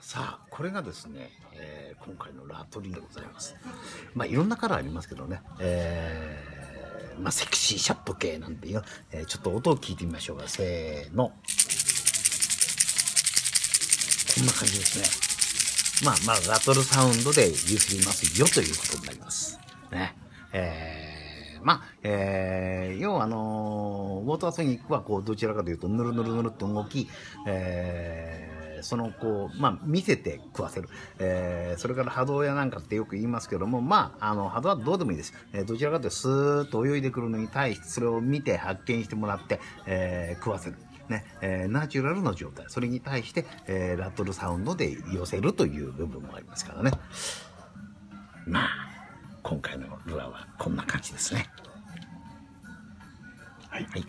さあ、これがですね、えー今回のラトリンでございます。まあ、いろんなカラーありますけどね、えーまあ、セクシーシャット系なんていう、えーちょっと音を聞いてみましょうか。せーの。こんな感じですね。まあまあ、ラトルサウンドで譲りますよということになります。ね。まあ、えー、要はあのーウォーターソニックはこう、どちらかというと、ぬるぬるぬるって動き、えーそのこう、まあ、見せて食わせる。えーそれから波動やなんかってよく言いますけども、まあ、あの、波動はどうでもいいです。えーどちらかというと、スーッと泳いでくるのに対して、それを見て発見してもらって、えー食わせる。ね、えーナチュラルの状態。それに対して、えーラトルサウンドで寄せるという部分もありますからね。まあ、今回のルアーはこんな感じですね。はい。はい